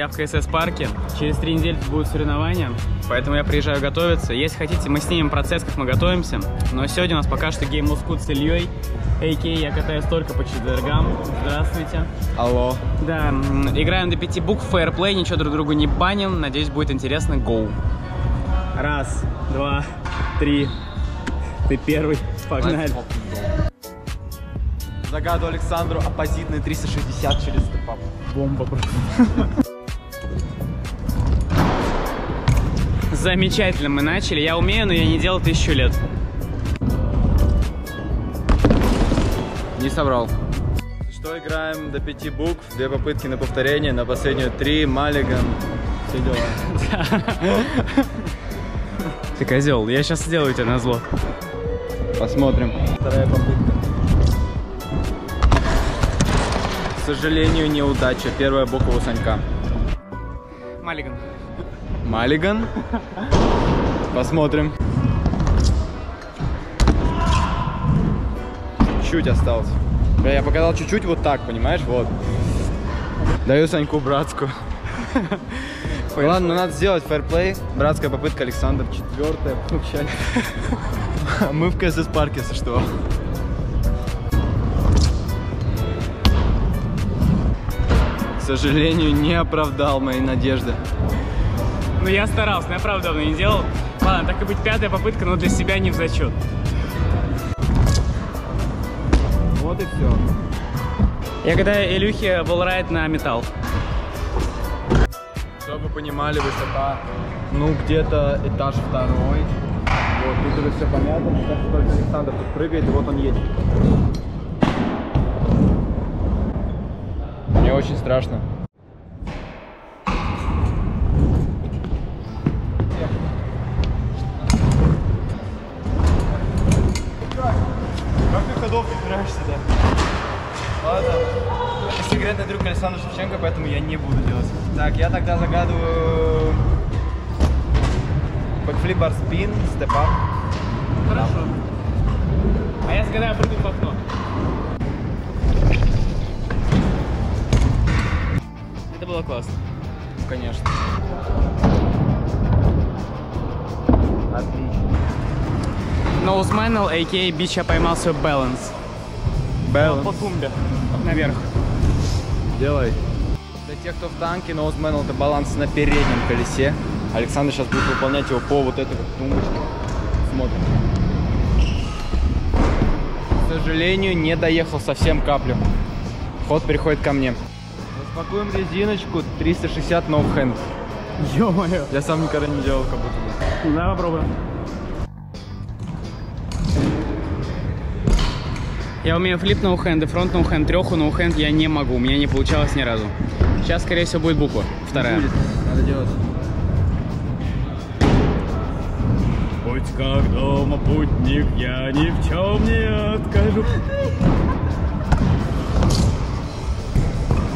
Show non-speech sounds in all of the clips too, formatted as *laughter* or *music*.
я в КСС парке. Через три недели будут соревнования, поэтому я приезжаю готовиться. Если хотите, мы снимем процесс, как мы готовимся. Но сегодня у нас пока что game of scoot с Ильей. a.k.a. я катаюсь только по четвергам. Здравствуйте. Алло. Да, играем до пяти букв, fair play, ничего друг другу не баним. Надеюсь, будет интересно. Go. Раз, два, три. Ты первый. Погнали. Загадываю Александру оппозитный 360 через степап. Бомба просто. *laughs* Замечательно мы начали. Я умею, но я не делал тысячу лет. Не собрал. Что играем до пяти букв, две попытки на повторение, на последнюю три, Маллиган, все дела. *laughs* Ты козел, я сейчас сделаю тебя на зло. Посмотрим. Вторая попытка. К сожалению, неудача. Первая буква у Санька. Маллиган. Маллиган. Посмотрим. Чуть осталось. Бля, я показал чуть-чуть вот так, понимаешь? Вот. Даю Саньку братскую. *laughs* Ладно, ну надо сделать фэрплей. Братская попытка Александр. Четвертая. получается. *laughs* Мы в КСС парке, если что. К сожалению, не оправдал мои надежды. Ну я старался, но я правда давно не делал. Ладно, так и быть, пятая попытка, но для себя не в зачет. Вот и все. Я когда Илюхе был райд на металл. Чтобы вы понимали, высота, ну, где-то этаж второй. Вот, тут уже все понятно, сейчас только Александр тут прыгает, и вот он едет. Мне очень страшно. Ходов убираешься, да? Ладно. Это секретный трюк Александра Шевченко, поэтому я не буду делать. Так, я тогда загадываю... Бэкфлип бар спин, степап. Хорошо. А я загадаю прыгнуть в окно. Это было классно. Конечно. Отлично. Ноузменнел, а.к.а. Бич, я поймал свой баланс. По тумбе. Наверх. Делай. Для тех, кто в танке, ноузмен это баланс на переднем колесе. Александр сейчас будет выполнять его по вот этой вот тумбочке. Смотрим. К сожалению, не доехал совсем каплю. Ход переходит ко мне. Распакуем резиночку 360 no hand. Ё-моё. Я сам никогда не делал, как будто бы. Давай попробуем. Я умею флип ноухенд и фронт ноухенд, треху ноухенд я не могу, у меня не получалось ни разу. Сейчас, скорее всего, будет буква, вторая. Будет. Надо делать. Путь как дома, путник, я ни в чем не откажу.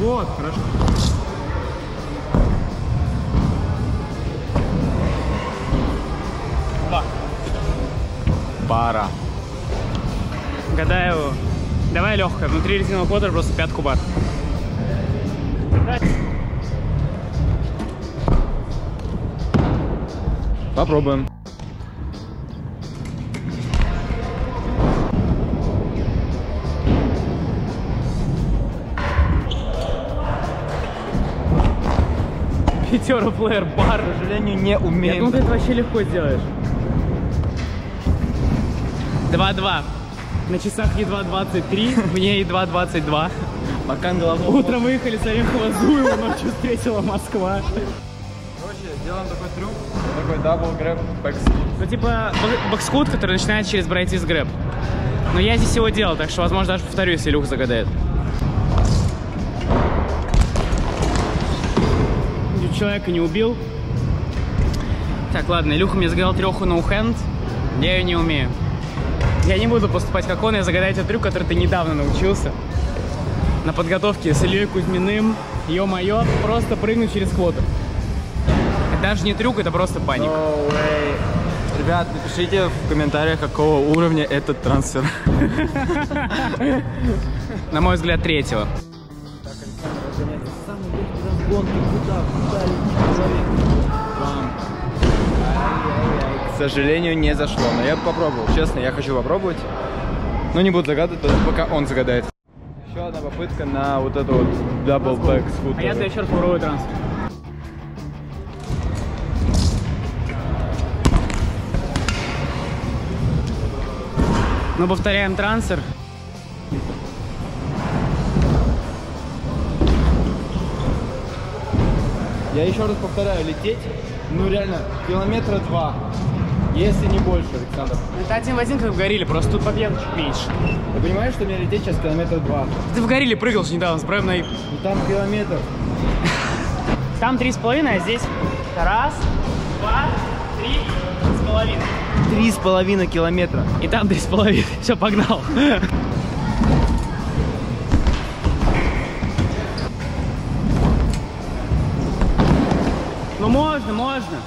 Вот, хорошо. Два. Пара. Гадаю, давай легкая, внутри резинового квадра просто пятку бар. Попробуем. Пятера плеер бар. К сожалению, не Я умеем. думал, ты это вообще легко сделаешь. 2-2. На часах едва 23, мне едва 22. Макан головой. Утром выехали с Орехова Зуева, ночью встретила Москва. Короче, делаем такой трюк. Такой дабл грэб бэкс. Ну, типа, бакскут, который начинает через брайтис грэб. Но я здесь его делал, так что, возможно, даже повторю, если Илюха загадает. Человека не убил. Так, ладно, Илюха мне загадал треху ноу-хенд. Я ее не умею. Я не буду поступать как он, я загадаю тебе трюк, который ты недавно научился. На подготовке с Ильей Кузьминым. Ё-моё, просто прыгнуть через квотер. Это даже не трюк, это просто паника. No way. Ребят, напишите в комментариях, какого уровня этот трансфер. *laughs* На мой взгляд, третьего. Так, Александр, разгоняйте. Самый легкий ты куда, куда человек? К сожалению, не зашло, но я попробовал. Честно, я хочу попробовать. Но не буду загадывать, пока он загадает. Еще одна попытка на вот эту вот double back скутер. А я еще раз попробую трансфер. Ну, повторяем трансфер. Я еще раз повторяю, лететь, ну реально, километра два, если не больше, Александр. Это один в один, как в горилле, просто тут победа чуть меньше. Ты понимаешь, что мне лететь сейчас километра два? Ты в горилле прыгал же недавно с Брэм на Ну там километр. *laughs* Там три с половиной, а здесь раз, два, три с половиной. Три с половиной километра. И там три с половиной. *laughs* Все, погнал. *laughs* Ну можно, можно.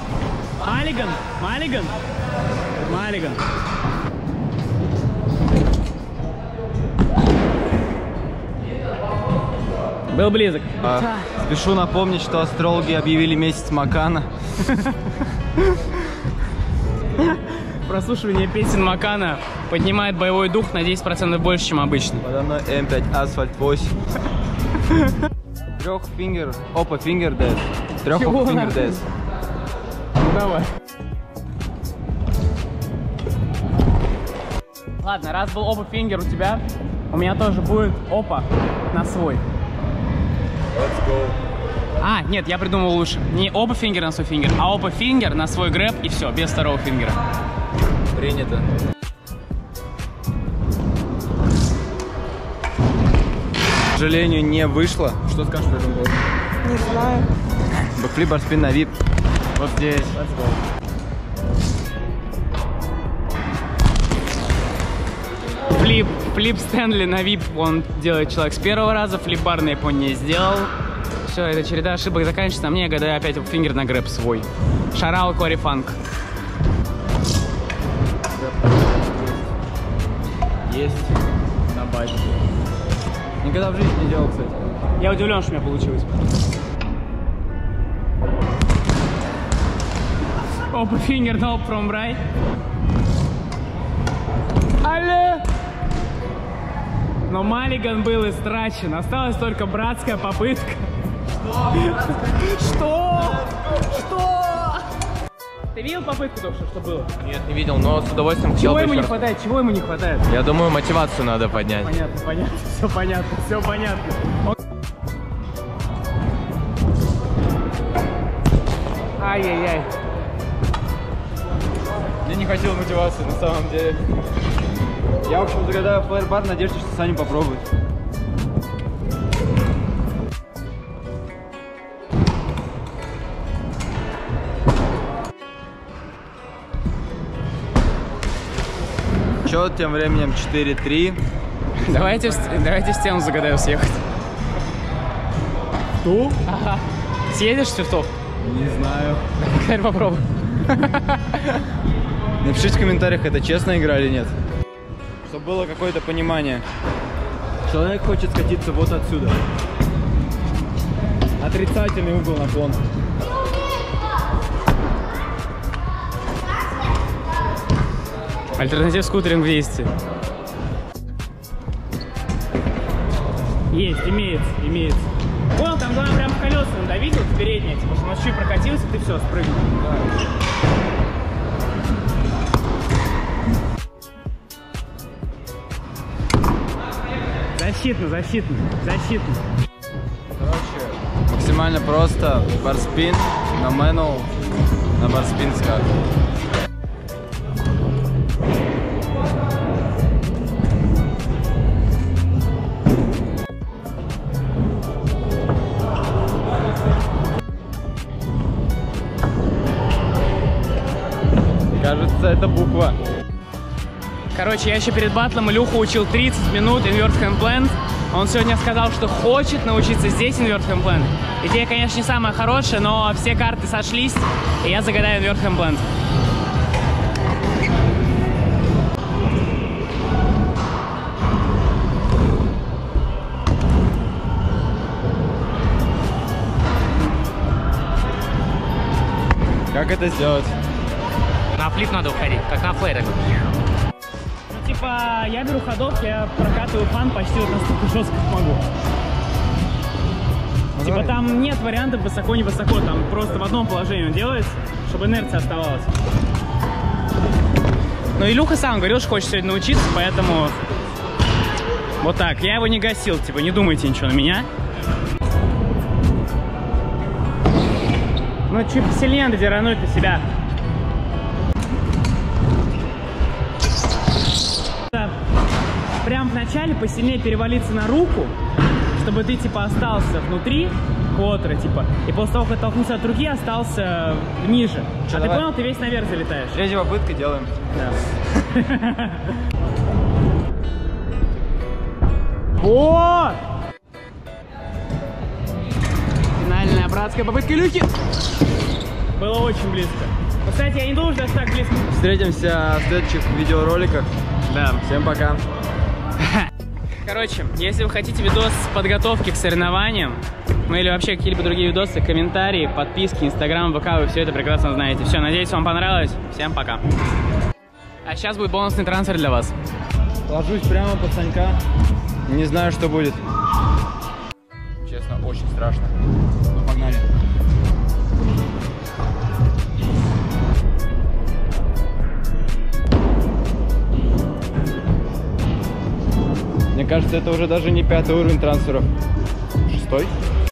Маллиган, Маллиган, Маллиган. Был близок. А, спешу напомнить, что астрологи объявили месяц Макана. Прослушивание песен Макана поднимает боевой дух на 10% больше, чем обычно. Подо мной М5 Асфальт 8. Трех фингер, опа, фингер дэс. Трех фингер дэс. Давай. Ладно, раз был опа фингер у тебя, у меня тоже будет oppo на свой. Let's go. А, нет, я придумал лучше. Не oppo finger на свой finger, а oppo finger на свой grab и все, без второго finger а. Принято. К сожалению, не вышло. Что скажешь по этому поводу? Не знаю. Backflip, barspin на whip. Вот здесь. Флип, флип Стэнли на вип он делает человек с первого раза, флип бар на он не сделал. Все, эта череда ошибок заканчивается, а мне я гадаю опять фингер на грэб свой. Шарал Кори Фанк. Есть. На базе. Никогда в жизни не делал, кстати. Я удивлен, что у меня получилось. Опа, фингер, no from right. Алле! Но Маллиган был истрачен. Осталась только братская попытка. Что? Что? Ты видел попытку только что, что было? Нет, не видел, но с удовольствием хотел Чего ему не хватает? Чего ему не хватает? Я думаю, мотивацию надо поднять. Понятно, понятно, все понятно, все понятно. Ай-яй-яй. Я не хотел мотивации, на самом деле. Я, в общем, загадаю флайер-бар, в надежде, что Саня попробует. Счет тем временем 4-3. Давайте, давайте в стену загадаю съехать. Кто? Ага. Съедешь в Свертов? Не знаю. Теперь попробуй. *laughs* Напишите в комментариях, это честная игра или нет. Чтобы было какое-то понимание. Человек хочет скатиться вот отсюда. Отрицательный угол наклона. Альтернатив скутеринг в действии. Есть, имеется, имеется. Понял, там главное прям колеса надавить, вот в переднее, типа, чтобы он чуть прокатился, ты все, спрыгнул. Защитно, защитно, защитно. Короче, максимально просто. Барспин на мэнул, на барспин скат. Кажется, это буква. Короче, я еще перед батлом Илюху учил 30 минут инверт хэмпленд. Он сегодня сказал, что хочет научиться здесь инверт хэмпленд. Идея, конечно, не самая хорошая, но все карты сошлись, и я загадаю инверт хэмпленд. Как это сделать? На флип надо уходить, как на флейре. Типа, я беру ходов, я прокатываю фан почти вот настолько жестко, могу. Ну, Типа давай. там нет вариантов высоко-невысоко, там просто в одном положении он делается, чтобы инерция оставалась. Ну, Илюха сам говорил, что хочет сегодня научиться, поэтому вот так. Я его не гасил, типа, не думайте ничего на меня. Ну, чуть сильнее надо дерануть на себя. Прям в начале посильнее перевалиться на руку, чтобы ты, типа, остался внутри квотера, типа, и после того, как оттолкнулся от руки, остался ниже. Чё, а ты давай. понял, ты весь наверх залетаешь. Третья попытка делаем. Да. *laughs* Вот! Финальная братская попытка Илюхи. Было очень близко. Кстати, я не что даже так близко. Встретимся в следующих видеороликах. Да. Всем пока. Короче, если вы хотите видос с подготовки к соревнованиям, ну или вообще какие-либо другие видосы, комментарии, подписки, инстаграм, ВК, вы все это прекрасно знаете. Все, надеюсь, вам понравилось. Всем пока. А сейчас будет бонусный трансфер для вас. Ложусь прямо под Санька. Не знаю, что будет. Честно, очень страшно. Кажется, это уже даже не пятый уровень трансферов. Шестой?